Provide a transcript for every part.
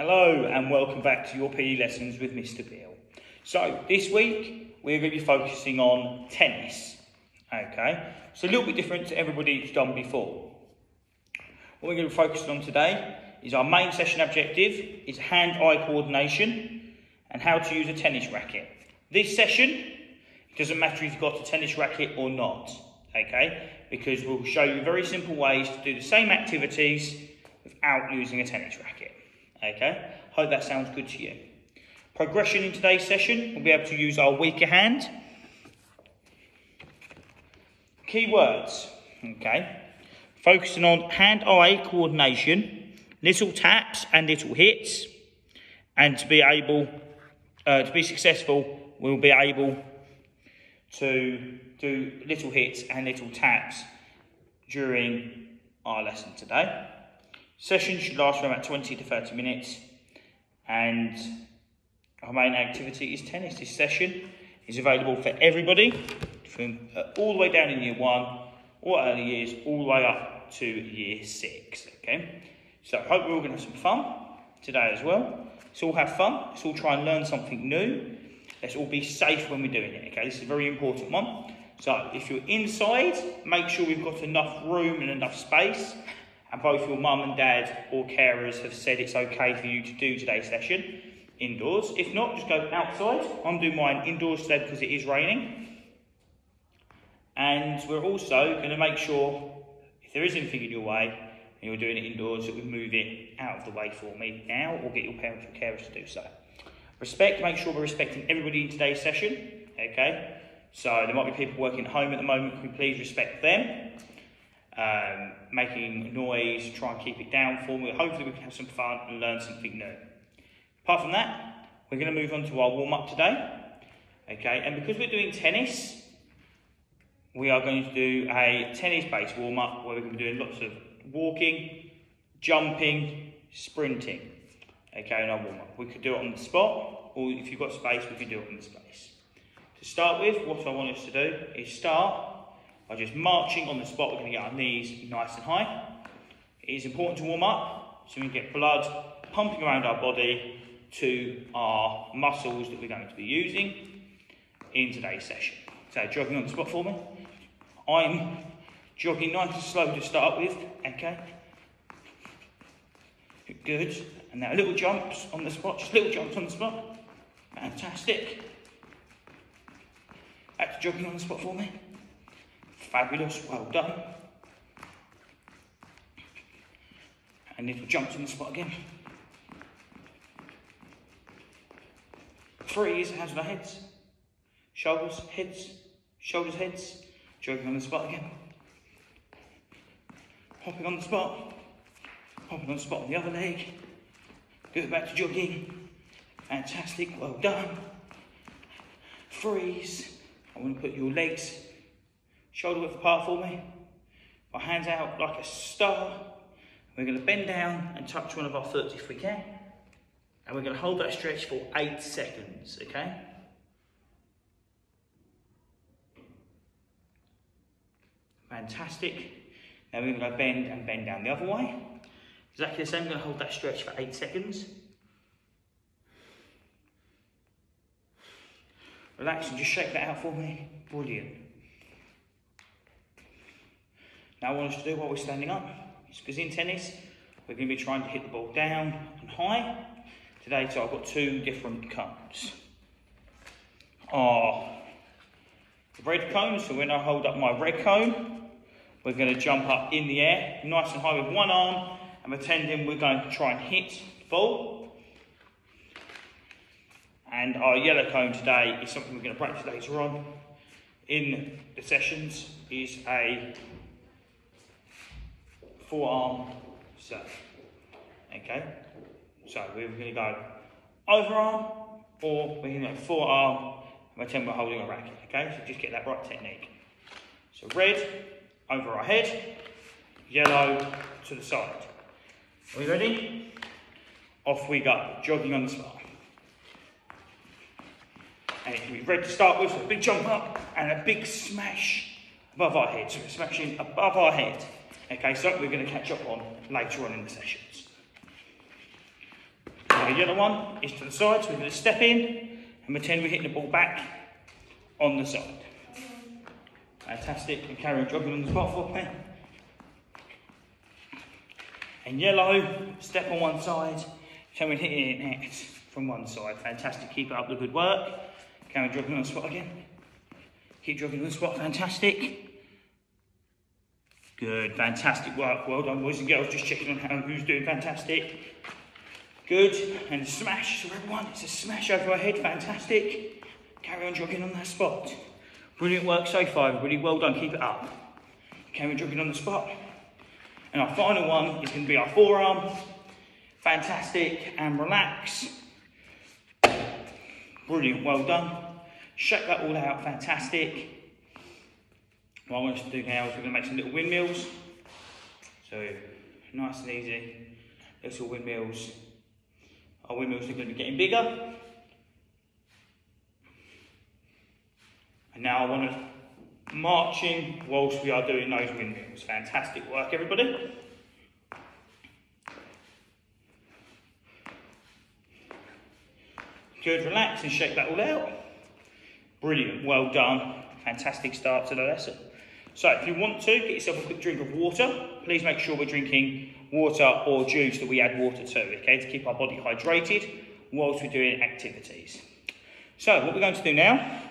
Hello and welcome back to your PE lessons with Mr. Beal. So this week we're going to be focusing on tennis. Okay, so a little bit different to everybody everybody's done before. What we're going to be focusing on today is our main session objective is hand-eye coordination and how to use a tennis racket. This session, it doesn't matter if you've got a tennis racket or not, okay? Because we'll show you very simple ways to do the same activities without using a tennis racket. Okay, hope that sounds good to you. Progression in today's session, we'll be able to use our weaker hand. Key words, okay, focusing on hand-eye coordination, little taps and little hits, and to be able, uh, to be successful, we'll be able to do little hits and little taps during our lesson today. Session should last for about 20 to 30 minutes and our main activity is tennis. This session is available for everybody from uh, all the way down in year one, or early years, all the way up to year six, okay? So I hope we're all going to have some fun today as well. Let's all have fun. Let's all try and learn something new. Let's all be safe when we're doing it, okay? This is a very important one. So if you're inside, make sure we've got enough room and enough space and both your mum and dad or carers have said it's okay for you to do today's session indoors. If not, just go outside. I'm doing mine indoors today because it is raining. And we're also going to make sure, if there is anything in your way, and you're doing it indoors, that we move it out of the way for me now, or get your parents or carers to do so. Respect, make sure we're respecting everybody in today's session, okay? So there might be people working at home at the moment, can we please respect them? Um, making noise, try and keep it down for me. Hopefully we can have some fun and learn something new. Apart from that, we're going to move on to our warm-up today. Okay, and because we're doing tennis, we are going to do a tennis-based warm-up where we're going to be doing lots of walking, jumping, sprinting. Okay, in our warm-up. We could do it on the spot, or if you've got space, we can do it on the space. To start with, what I want us to do is start by just marching on the spot, we're going to get our knees nice and high. It is important to warm up so we can get blood pumping around our body to our muscles that we're going to be using in today's session. So jogging on the spot for me. I'm jogging nice and slow to start with, okay? Good. And now little jumps on the spot, just little jumps on the spot. Fantastic. To jogging on the spot for me. Fabulous, well done. And little jumps in the spot again. Freeze, hands on the heads. Shoulders, heads, shoulders, heads. Jogging on the spot again. Hopping on the spot. Hopping on the spot on the other leg. Go back to jogging. Fantastic, well done. Freeze. I want to put your legs shoulder width apart for me. My hands out like a star. We're going to bend down and touch one of our foot if we can. And we're going to hold that stretch for eight seconds, okay? Fantastic. Now we're going to bend and bend down the other way. Exactly the same, we're going to hold that stretch for eight seconds. Relax and just shake that out for me. Brilliant. Now, want us to do while we're standing up is because in tennis, we're going to be trying to hit the ball down and high. Today, so I've got two different cones. Oh, our red cone, so when I hold up my red cone, we're going to jump up in the air, nice and high with one arm, and pretending we're going to try and hit the ball. And our yellow cone today is something we're going to practice later on in the sessions, is a forearm serve. Okay? So we're going to go overarm or we're going to go forearm and pretend we're holding a racket. Okay? So just get that right technique. So red over our head, yellow to the side. Are we ready? Off we go, jogging on the spot. And it can be red to start with, so a big jump up and a big smash above our head. So we're smashing above our head. Okay, so we're going to catch up on later on in the sessions. The yellow one is to the side, so we're going to step in and pretend we're hitting the ball back on the side. Fantastic. And carry on jogging on the spot for me. And yellow, step on one side, carry on hitting it next from one side. Fantastic. Keep up the good work. Carry on jogging on the spot again. Keep jogging on the spot. Fantastic. Good, fantastic work. Well done, boys and girls. Just checking on how who's doing fantastic. Good, and smash. So everyone, it's a smash over our head. Fantastic. Carry on jogging on that spot. Brilliant work so far, everybody. Well done. Keep it up. Carry on jogging on the spot. And our final one is going to be our forearm. Fantastic, and relax. Brilliant. Well done. Shake that all out. Fantastic. What I want us to do now is we're going to make some little windmills. So nice and easy, little windmills. Our windmills are going to be getting bigger. And now I want to marching whilst we are doing those windmills. Fantastic work, everybody. Good, relax and shake that all out. Brilliant, well done. Fantastic start to the lesson. So if you want to, get yourself a quick drink of water. Please make sure we're drinking water or juice that we add water to, okay, to keep our body hydrated whilst we're doing activities. So what we're going to do now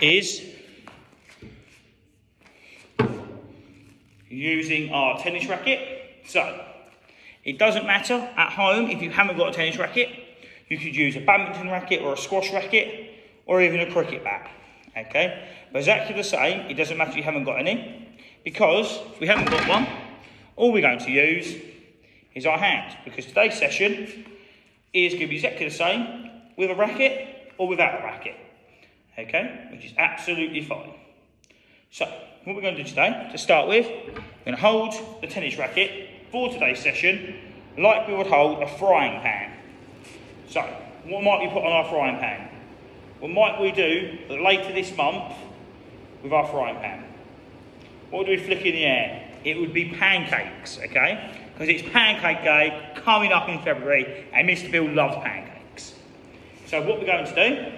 is using our tennis racket. So it doesn't matter at home if you haven't got a tennis racket. You could use a badminton racket or a squash racket or even a cricket bat. Okay, but exactly the same, it doesn't matter if you haven't got any, because if we haven't got one, all we're going to use is our hand, because today's session is going to be exactly the same with a racket or without a racket. Okay, which is absolutely fine. So, what we're going to do today, to start with, we're going to hold the tennis racket for today's session like we would hold a frying pan. So, what might we put on our frying pan? What might we do later this month with our frying pan? What do we flick in the air? It would be pancakes, okay? Because it's pancake day coming up in February and Mr. Beal loves pancakes. So what we're going to do,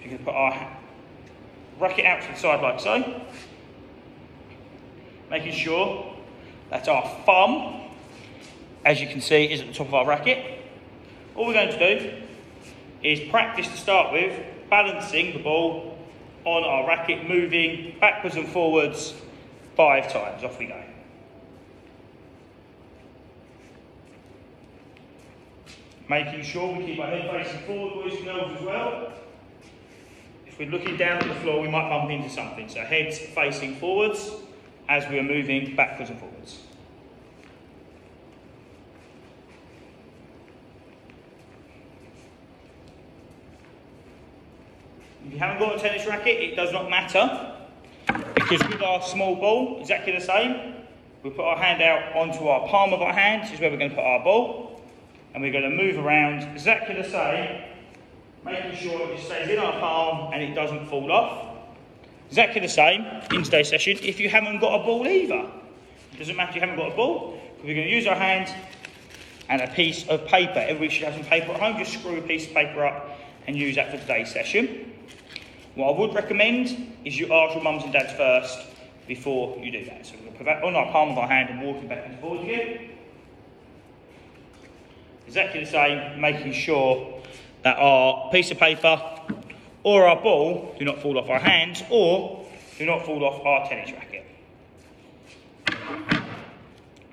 we're going to put our racket out to the side like so, making sure that our thumb, as you can see, is at the top of our racket. All we're going to do is practice to start with balancing the ball on our racket, moving backwards and forwards five times. Off we go. Making sure we keep our head facing forward, boys and girls, as well. If we're looking down at the floor, we might bump into something. So heads facing forwards as we are moving backwards and forwards. You haven't got a tennis racket, it does not matter because with our small ball, exactly the same. We put our hand out onto our palm of our hand, this is where we're going to put our ball, and we're going to move around exactly the same, making sure it stays in our palm and it doesn't fall off. Exactly the same in today's session if you haven't got a ball either. It doesn't matter if you haven't got a ball, we're going to use our hand and a piece of paper. Everybody should have some paper at home, just screw a piece of paper up and use that for today's session. What I would recommend is you ask your mums and dads first before you do that. So we're going to put that on our palm of our hand and walking back and forth again. Exactly the same, making sure that our piece of paper or our ball do not fall off our hands or do not fall off our tennis racket.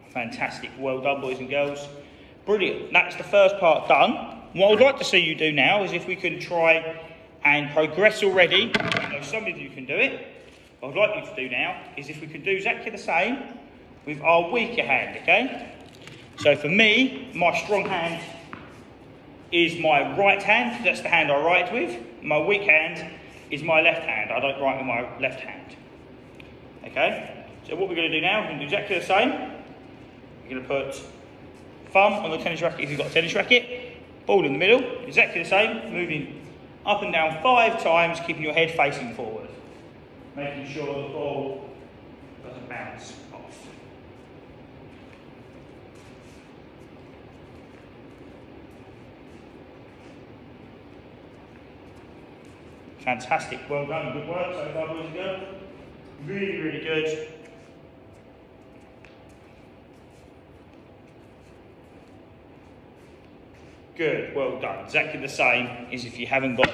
Fantastic, well done boys and girls. Brilliant, that's the first part done. What I'd like to see you do now is if we can try and progress already. I know some of you can do it. What I'd like you to do now is if we could do exactly the same with our weaker hand, okay? So for me, my strong hand is my right hand. That's the hand I write with. My weak hand is my left hand. I don't write with my left hand. Okay? So what we're going to do now, we're going to do exactly the same. We're going to put thumb on the tennis racket if you've got a tennis racket, ball in the middle, exactly the same, moving up and down five times, keeping your head facing forward, making sure the ball doesn't bounce off. Fantastic, well done, good work so far, boys and girls. Really, really good. Good, well done. Exactly the same as if you haven't got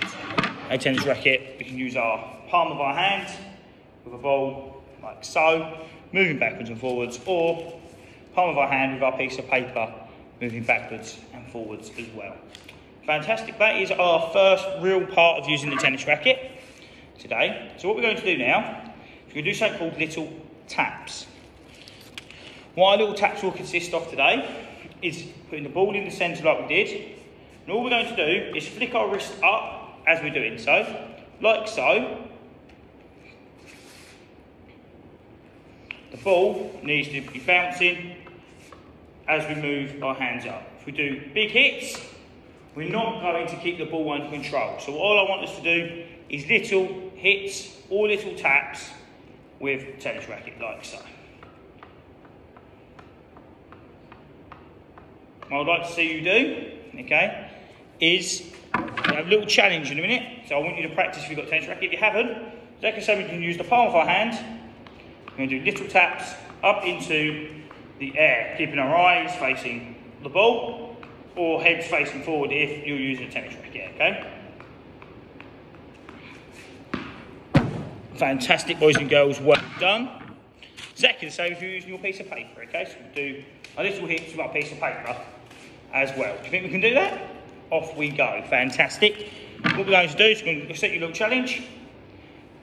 a tennis racket, we can use our palm of our hand with a ball like so, moving backwards and forwards, or palm of our hand with our piece of paper, moving backwards and forwards as well. Fantastic, that is our first real part of using the tennis racket today. So what we're going to do now, is we're going to do something called little taps. What our little taps will consist of today is putting the ball in the centre like we did, and all we're going to do is flick our wrist up as we're doing so, like so. The ball needs to be bouncing as we move our hands up. If we do big hits, we're not going to keep the ball under control. So all I want us to do is little hits or little taps with tennis racket like so. I'd like to see you do, okay, is a little challenge in a minute. So I want you to practice if you've got tennis racket. If you haven't, like I said, we can use the palm of our hand. We're going to do little taps up into the air, keeping our eyes facing the ball or heads facing forward if you're using a tennis racket, okay? Fantastic, boys and girls, well done. Exactly the same if you're using your piece of paper, okay? So we'll do a little hit with our piece of paper as well. Do you think we can do that? Off we go. Fantastic. What we're going to do is we're going to set you a little challenge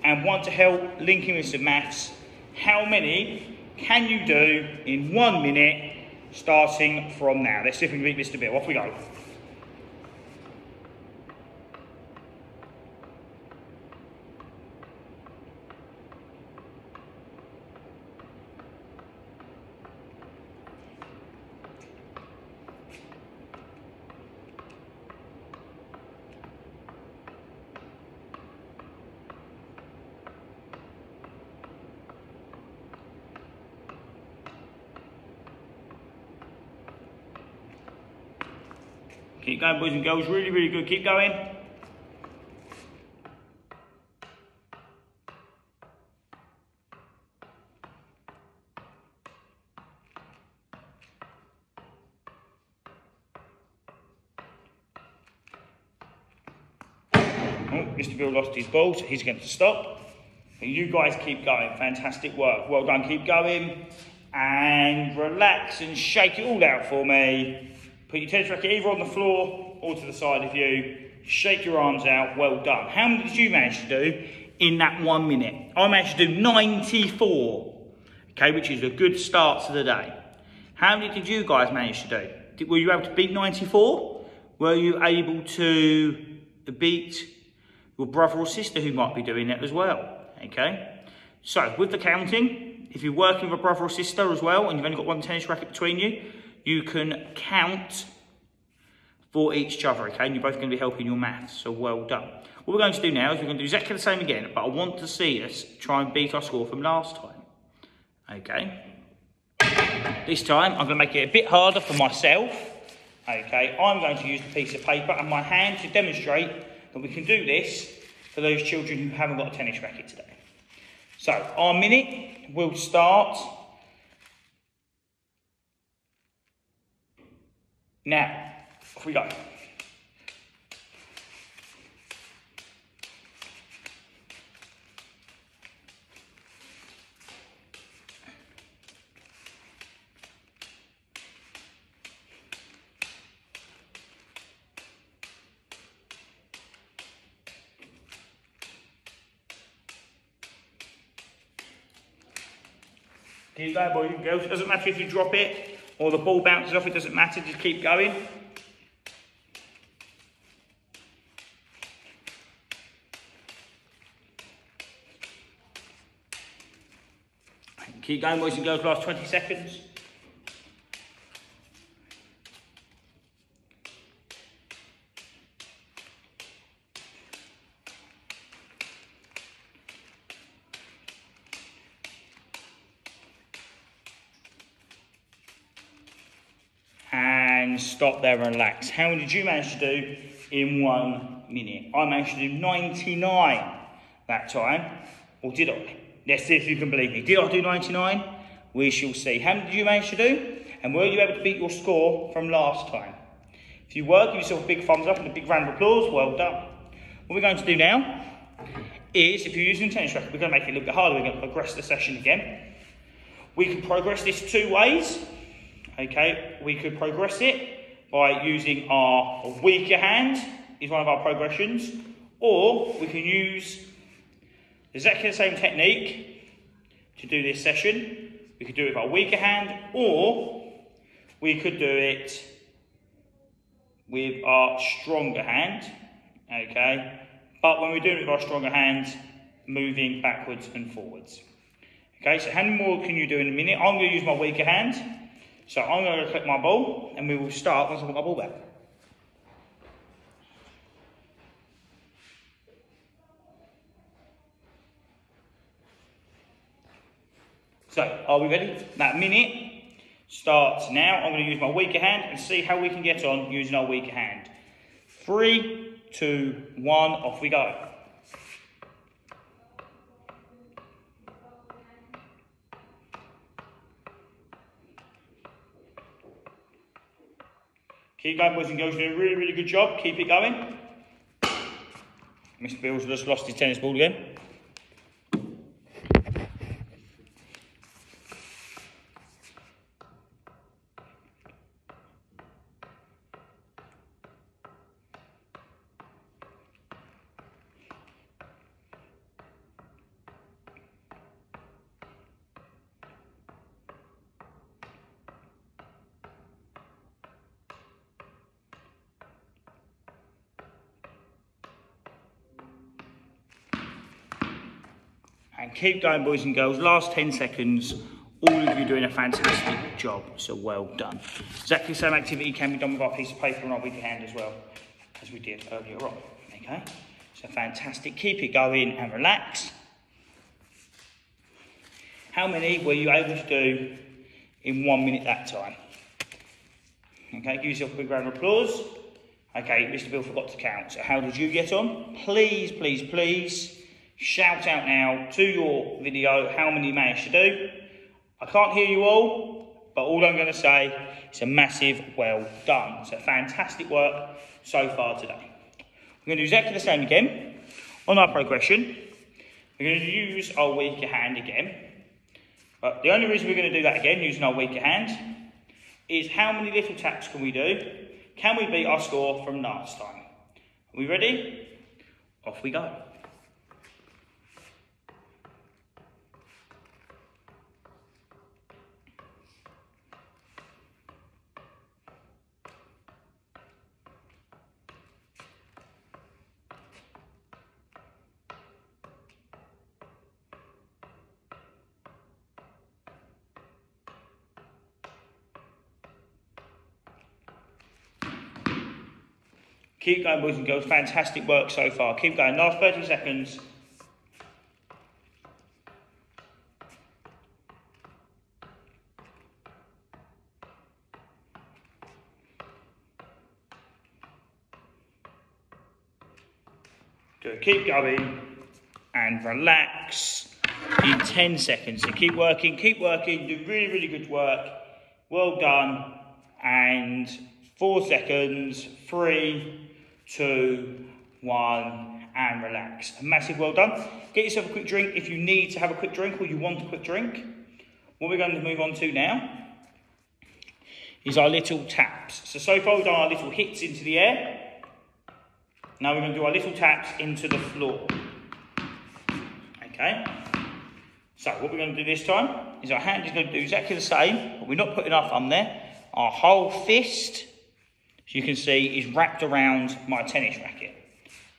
and want to help linking with some maths. How many can you do in one minute starting from now? Let's see if we can beat Mr. Beal. Off we go. Keep going, boys and girls. Really, really good. Keep going. Oh, Mr. Beal lost his ball, so he's going to stop. And you guys keep going. Fantastic work. Well done. Keep going. And relax and shake it all out for me. Put your tennis racket either on the floor or to the side of you. Shake your arms out. Well done. How many did you manage to do in that one minute? I managed to do 94, okay, which is a good start to the day. How many did you guys manage to do? Were you able to beat 94? Were you able to beat your brother or sister who might be doing it as well? Okay. So with the counting, if you're working with a brother or sister as well, and you've only got one tennis racket between you, you can count for each other, okay? And you're both going to be helping your maths, so well done. What we're going to do now is we're going to do exactly the same again, but I want to see us try and beat our score from last time, okay? This time, I'm going to make it a bit harder for myself, okay? I'm going to use the piece of paper and my hand to demonstrate that we can do this for those children who haven't got a tennis racket today. So, our minute will start Now, off we go. Keep going, boys and girls. It doesn't matter if you drop it or the ball bounces off, it doesn't matter, just keep going. Keep going, boys and girls, last 20 seconds. There and relax. How many did you manage to do in one minute? I managed to do 99 that time, or did I? Let's see if you can believe me. Did I do 99? We shall see. How many did you manage to do? And were you able to beat your score from last time? If you were, give yourself a big thumbs up and a big round of applause. Well done. What we're going to do now is, if you're using a tennis racket, we're going to make it a little bit harder. We're going to progress the session again. We can progress this two ways. Okay, we could progress it by using our weaker hand, is one of our progressions, or we can use exactly the same technique to do this session. We could do it with our weaker hand, or we could do it with our stronger hand, okay? But when we're doing it with our stronger hand, moving backwards and forwards. Okay, so how many more can you do in a minute? I'm going to use my weaker hand. So I'm going to click my ball, and we will start once I put my ball back. So, are we ready? That minute starts now. I'm going to use my weaker hand and see how we can get on using our weaker hand. Three, two, one, off we go. Keep going, boys and girls. You're doing a really, really good job. Keep it going. Mr. Beal's just lost his tennis ball again. Keep going, boys and girls. Last 10 seconds. All of you doing a fantastic job, so well done. Exactly the same activity can be done with our piece of paper and our weaker hand as well, as we did earlier on. Okay? So fantastic. Keep it going and relax. How many were you able to do in one minute that time? Okay, give yourself a big round of applause. Okay, Mr. Beal forgot to count. So how did you get on? Please, please, please Shout out now to your video how many managed to do. I can't hear you all, but all I'm going to say is a massive well done. So fantastic work so far today. We're going to do exactly the same again on our progression. We're going to use our weaker hand again. But the only reason we're going to do that again, using our weaker hand, is how many little taps can we do? Can we beat our score from last time? Are we ready? Off we go. Keep going, boys and girls. Fantastic work so far. Keep going. Last 30 seconds. Good. Keep going and relax in 10 seconds. So keep working, keep working, do really, really good work. Well done. And four seconds, three, two, one, and relax. A massive well done. Get yourself a quick drink if you need to have a quick drink or you want a quick drink. What we're going to move on to now is our little taps. So, so far we've done our little hits into the air. Now we're going to do our little taps into the floor. Okay? So what we're going to do this time is our hand is going to do exactly the same, but we're not putting our thumb there. Our whole fist as you can see, is wrapped around my tennis racket.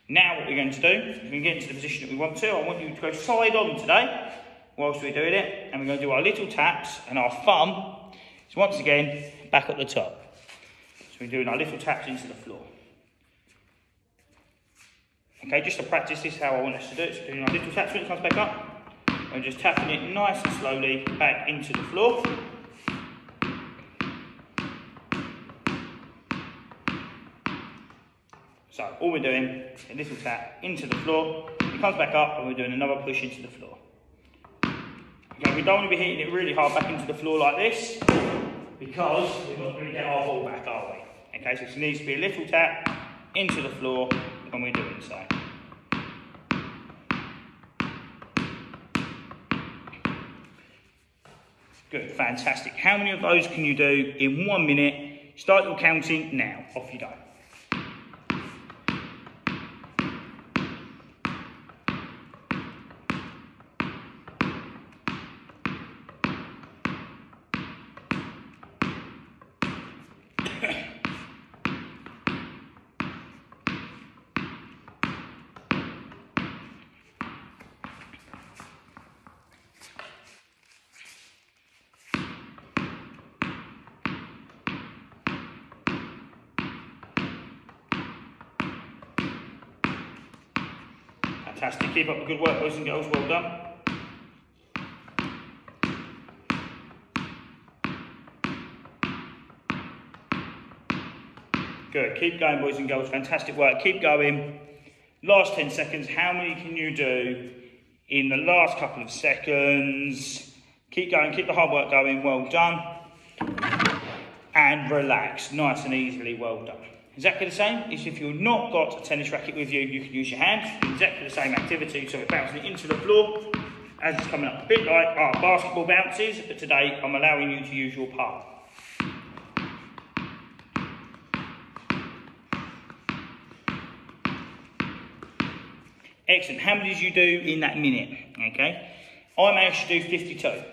Now what we're going to do, we can get into the position that we want to, I want you to go side on today, whilst we're doing it, and we're going to do our little taps, and our thumb is once again back at the top. So we're doing our little taps into the floor. Okay, just to practice this how I want us to do it, so doing our little taps when it comes back up, and just tapping it nice and slowly back into the floor. So all we're doing, is a little tap into the floor, it comes back up and we're doing another push into the floor. Okay, we don't want to be hitting it really hard back into the floor like this because we're not going to get our ball back, are we? Okay, so it needs to be a little tap into the floor when we're doing so. Good, fantastic. How many of those can you do in one minute? Start your counting now. Off you go. Fantastic. Keep up the good work, boys and girls. Well done. Good. Keep going, boys and girls. Fantastic work. Keep going. Last 10 seconds. How many can you do in the last couple of seconds? Keep going. Keep the hard work going. Well done. And relax. Nice and easily. Well done. Exactly the same is if you've not got a tennis racket with you, you can use your hand. Exactly the same activity, so we're bouncing it into the floor as it's coming up. A bit like our basketball bounces, but today I'm allowing you to use your palm. Excellent. How many did you do in that minute? Okay. I managed to do 52.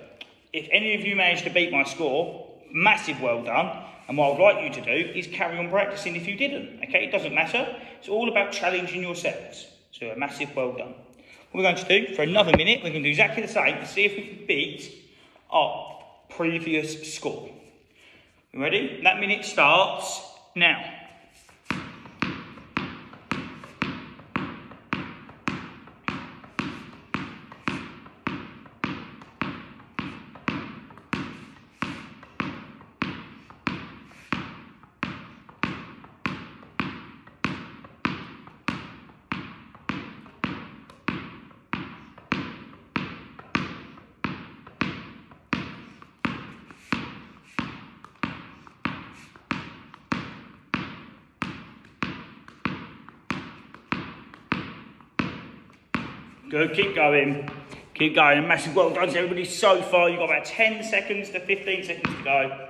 If any of you managed to beat my score, massive well done. And what I'd like you to do is carry on practicing if you didn't. Okay, it doesn't matter. It's all about challenging yourselves. So a massive well done. What we're going to do for another minute, we're going to do exactly the same to see if we can beat our previous score. You ready? That minute starts now. Good, keep going. Keep going. A massive well done to everybody so far. You've got about 10 seconds to 15 seconds to go.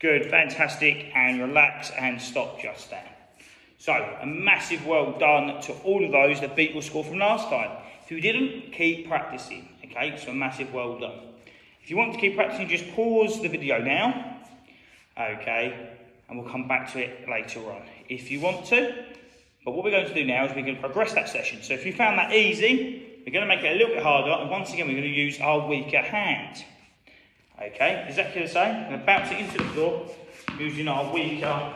Good, fantastic, and relax and stop just there. So, a massive well done to all of those that beat your score from last time. If you didn't, keep practicing, okay? So, a massive well done. If you want to keep practicing, just pause the video now, okay, and we'll come back to it later on if you want to. But what we're going to do now is we're going to progress that session. So if you found that easy, we're going to make it a little bit harder, and once again, we're going to use our weaker hand. Okay, exactly the same. We're going to bounce it into the floor using our weaker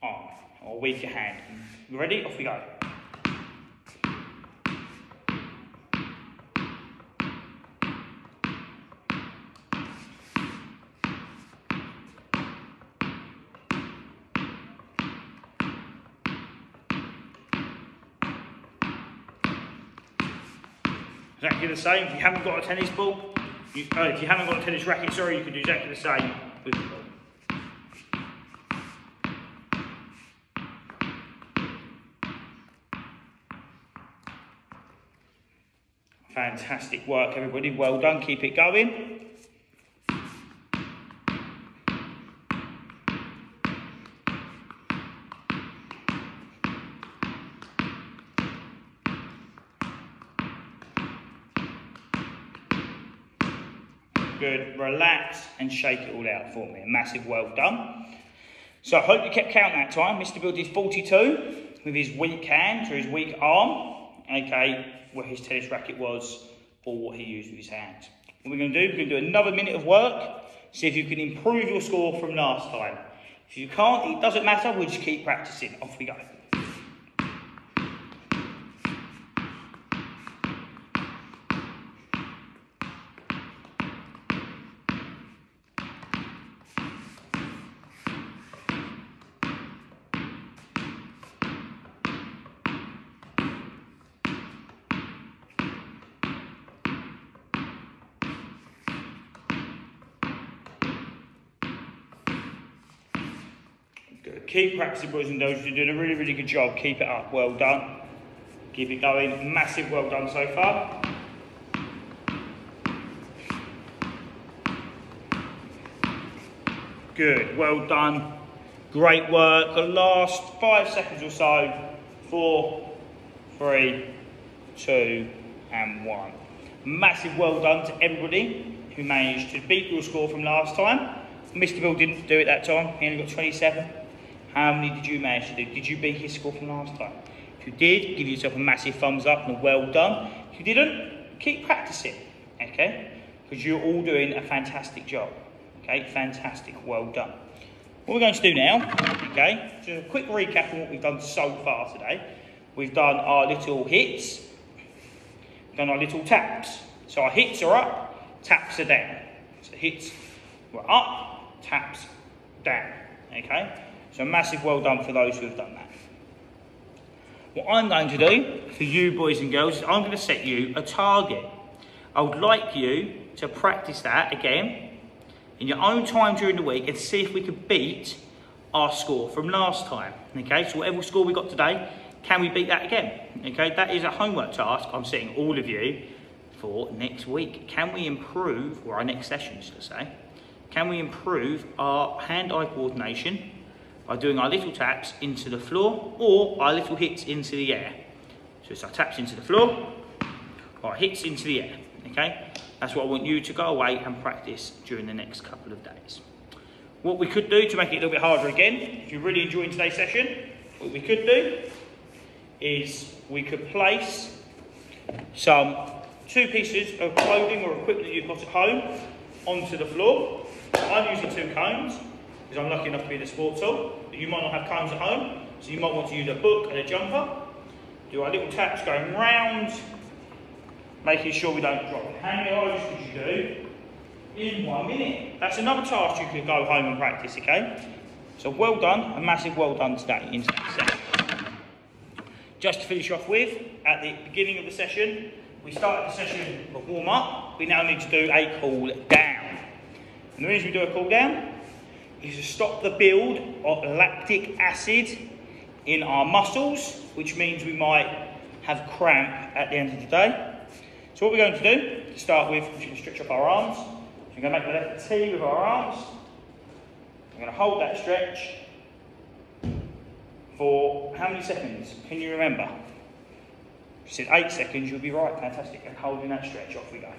arm, or weaker hand. You ready? Off we go. Exactly the same. If you haven't got a tennis ball, you, uh, if you haven't got a tennis racket, sorry, you can do exactly the same with the ball. Fantastic work, everybody. Well done. Keep it going. Good. Relax and shake it all out for me. A massive well done. So I hope you kept count that time. Mr. Beal did 42 with his weak hand or his weak arm. Okay, where his tennis racket was or what he used with his hands. What we're going to do, we're going to do another minute of work. See if you can improve your score from last time. If you can't, it doesn't matter. We'll just keep practicing. Off we go. Keep practicing, boys and girls. You're doing a really, really good job. Keep it up. Well done. Keep it going. Massive well done so far. Good. Well done. Great work. The last five seconds or so. Four, three, two, and one. Massive well done to everybody who managed to beat your score from last time. Mr. Beal didn't do it that time. He only got 27. How many did you manage to do? Did you beat his score from last time? If you did, give yourself a massive thumbs up and well done. If you didn't, keep practicing, okay? Because you're all doing a fantastic job, okay? Fantastic, well done. What we're going to do now, okay, just a quick recap on what we've done so far today. We've done our little hits, we've done our little taps. So our hits are up, taps are down. So hits were up, taps down, okay? So massive well done for those who have done that. What I'm going to do for you boys and girls is I'm going to set you a target. I would like you to practice that again in your own time during the week and see if we can beat our score from last time. Okay, so whatever score we got today, can we beat that again? Okay, that is a homework task I'm setting all of you for next week. Can we improve, or our next session, should I say, can we improve our hand-eye coordination by doing our little taps into the floor or our little hits into the air. So it's our taps into the floor, or our hits into the air, okay? That's what I want you to go away and practice during the next couple of days. What we could do to make it a little bit harder again, if you're really enjoying today's session, what we could do is we could place some two pieces of clothing or equipment you've got at home onto the floor. I'm using two cones because I'm lucky enough to be in the sports hall. But you might not have cones at home, so you might want to use a book and a jumper. Do our little taps going round, making sure we don't drop. How many eyes could you do in one minute? That's another task you could go home and practice, okay? So well done, a massive well done today in session. Just to finish off with, at the beginning of the session, we started the session with warm up. We now need to do a cool down. And the reason we do a cool down is to stop the build of lactic acid in our muscles, which means we might have cramp at the end of the day. So what we're going to do, to start with, we're going to stretch up our arms. So we're going to make the letter T with our arms. We're going to hold that stretch for how many seconds? Can you remember? If you said eight seconds, you'll be right. Fantastic. And holding that stretch, off we go.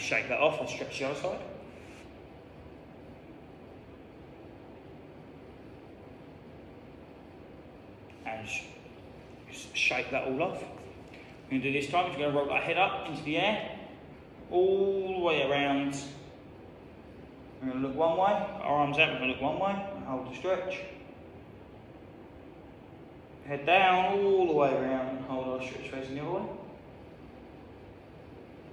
Shake that off and stretch the other side. And sh shake that all off. We're going to do this time, we're going to roll that head up into the air, all the way around. We're going to look one way, our arms out, we're going to look one way, hold the stretch. Head down all the way around and hold our stretch facing the other way.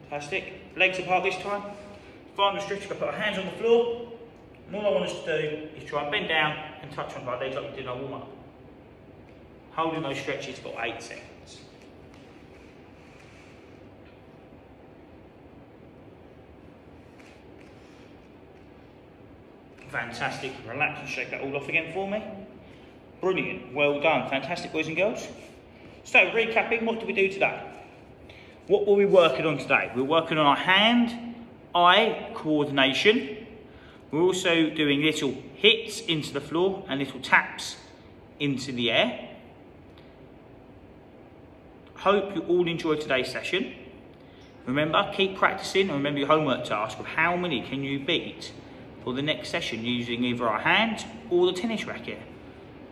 Fantastic. Legs apart this time. Find the stretch, put our hands on the floor. And all I want us to do is try and bend down and touch on our legs like we did in our warm up. Holding those stretches for eight seconds. Fantastic. Relax and shake that all off again for me. Brilliant. Well done. Fantastic, boys and girls. So, recapping, what did we do today? What were we working on today? We're working on our hand-eye coordination. We're also doing little hits into the floor and little taps into the air. Hope you all enjoyed today's session. Remember, keep practicing and remember your homework task of how many can you beat for the next session using either our hand or the tennis racket.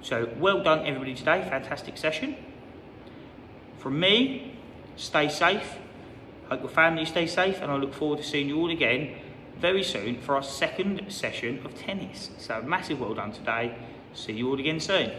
So well done everybody today, fantastic session. From me, Stay safe. Hope your family stay safe, and I look forward to seeing you all again very soon for our second session of tennis. So, massive well done today. See you all again soon.